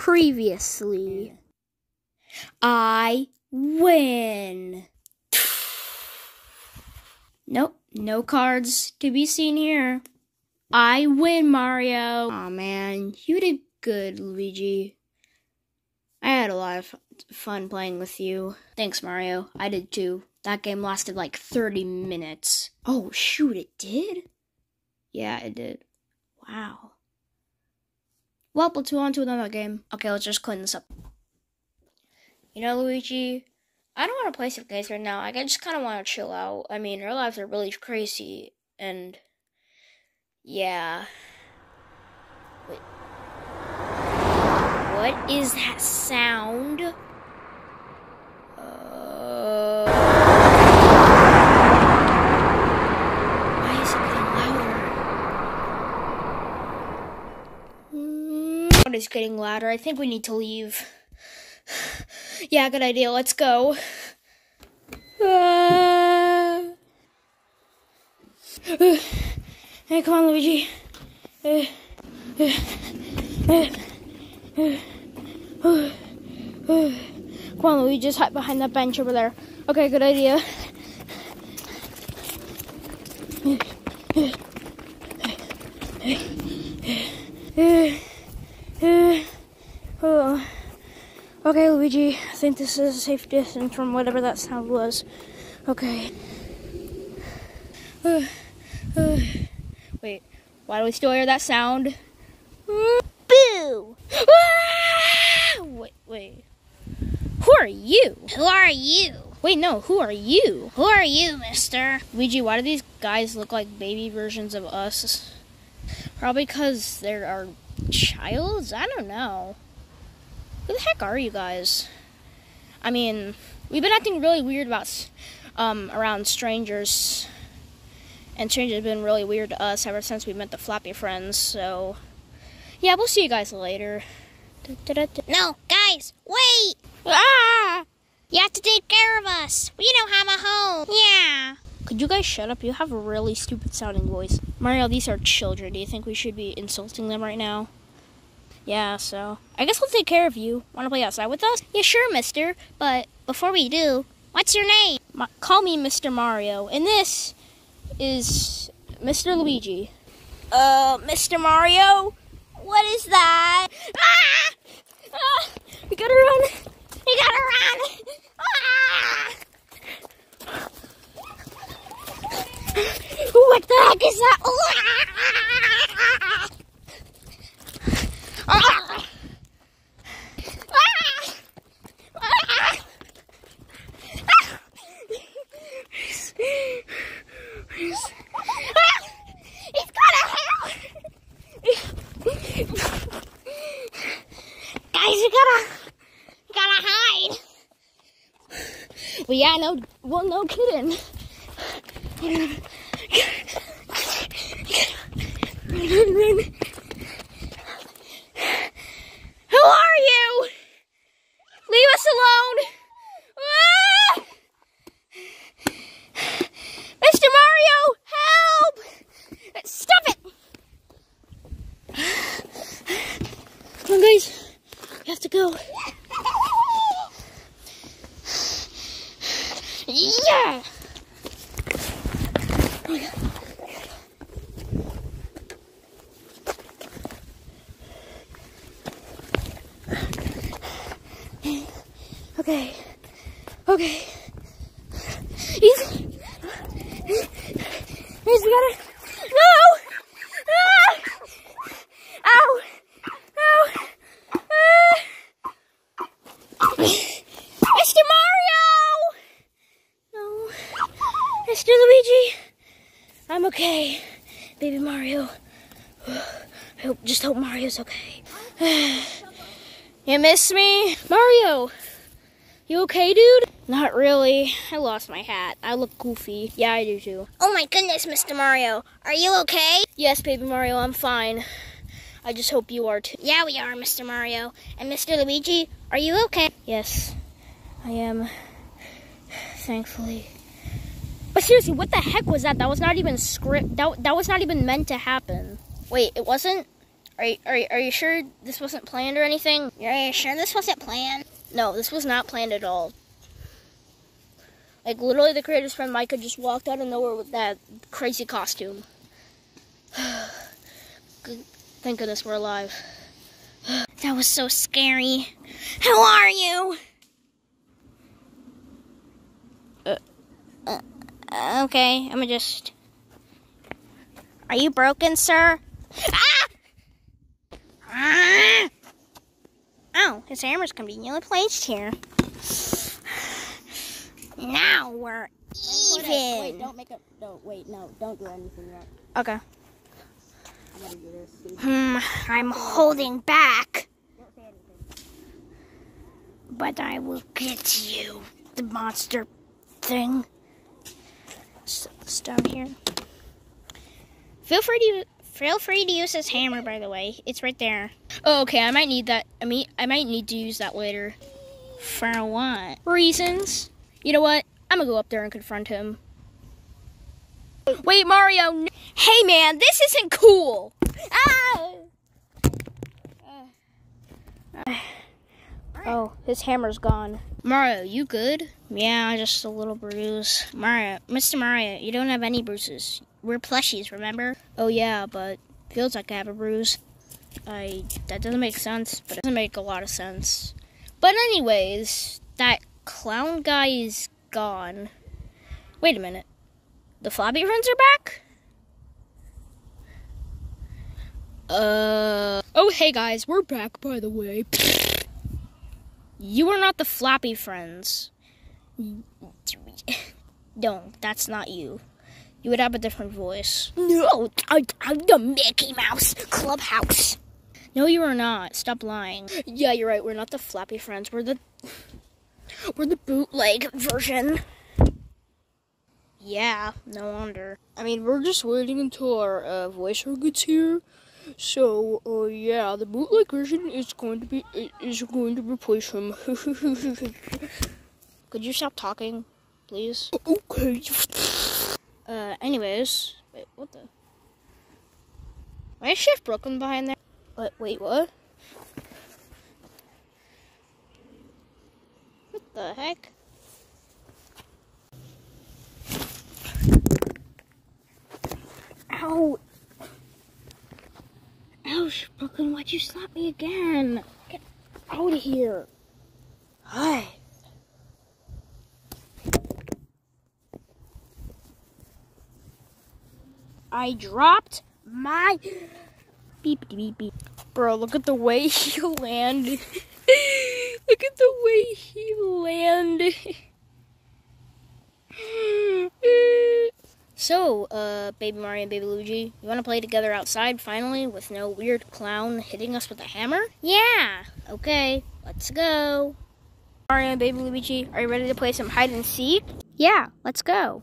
Previously, I win. Nope, no cards to be seen here. I win, Mario. Aw, man, you did good, Luigi. I had a lot of fun playing with you. Thanks, Mario. I did too. That game lasted like 30 minutes. Oh, shoot, it did? Yeah, it did. Wow. Well, let's move on to another game. Okay, let's just clean this up. You know, Luigi, I don't want to play some games right now. I just kind of want to chill out. I mean, our lives are really crazy, and yeah. Wait. What is that sound? Uh... Why is it getting louder? Getting louder. I think we need to leave. yeah, good idea. Let's go. Uh... Hey, come on, Luigi. Uh, uh, Come on, Luigi, just hide behind that bench over there. Okay, good idea. Luigi, I think this is a safe distance from whatever that sound was. Okay. Wait, why do we still hear that sound? Boo! Ah! Wait, wait. Who are you? Who are you? Wait, no, who are you? Who are you, mister? Luigi, why do these guys look like baby versions of us? Probably because they're our childs? I don't know. Who the heck are you guys? I mean, we've been acting really weird about um, around strangers. And strangers have been really weird to us ever since we met the Flappy Friends, so... Yeah, we'll see you guys later. No, guys, wait! Ah! You have to take care of us. We don't have a home. Yeah. Could you guys shut up? You have a really stupid sounding voice. Mario, these are children. Do you think we should be insulting them right now? Yeah, so. I guess we'll take care of you. Want to play outside with us? Yeah, sure, mister. But before we do, what's your name? Ma- call me Mr. Mario. And this is Mr. Luigi. Uh, Mr. Mario? What is that? Ah! Ah! We gotta run! We gotta run! Ah! What the heck is that? Ah! We gotta, gotta hide. Well, yeah, no, well, no kidding. Who are you? Leave us alone. Ah! Mr. Mario, help! Stop it! Come on, guys. Have to go. Yeah! Okay. Okay. Easy. Easy, got it. No! Ah! Ow! Ow! Ah! Mr. Mario! No. Mr. Luigi. I'm okay. Baby Mario. I hope, just hope Mario's okay. you miss me? Mario! You okay, dude? Not really. I lost my hat. I look goofy. Yeah, I do too. Oh my goodness, Mr. Mario. Are you okay? Yes, baby Mario, I'm fine. I just hope you are too. Yeah, we are, Mr. Mario. And Mr. Luigi, are you okay? Yes, I am. Thankfully. But seriously, what the heck was that? That was not even script. That, that was not even meant to happen. Wait, it wasn't? Are you, are you, are you sure this wasn't planned or anything? Are you sure this wasn't planned? No, this was not planned at all. Like literally, the creator's friend Micah just walked out of nowhere with that crazy costume. Thank goodness we're alive. That was so scary. How are you? Uh, Uh, okay, I'm just. Are you broken, sir? Ah! Ah! Oh, his hammer's conveniently placed here. Now we're even. don't make up. No, wait, no, don't do anything yet. Okay. I gotta do this. Hmm, I'm holding back. But I will get you, the monster thing. Set this down here. Feel free to feel free to use this hammer. By the way, it's right there. Oh, okay. I might need that. I mean, I might need to use that later. For what? Reasons. You know what? I'm gonna go up there and confront him. Wait, Mario. n- Hey, man, this isn't cool. Ah! Oh, his hammer's gone. Mario, you good? Yeah, just a little bruise. Mario, Mr. Mario, you don't have any bruises. We're plushies, remember? Oh yeah, but feels like I have a bruise. I that doesn't make sense, but it doesn't make a lot of sense. But anyways, that clown guy is gone. Wait a minute. The floppy friends are back? Uh Oh hey guys, we're back by the way. You are not the flappy friends. No, that's not you. You would have a different voice. No, I, I'm the Mickey Mouse Clubhouse. No, you are not. Stop lying. Yeah, you're right. We're not the Flappy Friends. We're the we're the bootleg version. Yeah, no wonder. I mean, we're just waiting until our uh, voiceover gets here. So, uh, yeah, the bootleg version is going to be is going to replace him. Could you stop talking, please? Okay. Uh, anyways, wait, what the? Why is Chef Brooklyn behind there? What? Wait, what? What the heck? Ouch, Brooklyn, why'd you slap me again? Get out of here. Hi. I dropped my beep beep beep. Bro, look at the way he landed. look at the way he landed. So, uh, Baby Mario and Baby Luigi, you want to play together outside finally with no weird clown hitting us with a hammer? Yeah. Okay, let's go. Mario and Baby Luigi, are you ready to play some hide and seek? Yeah, let's go.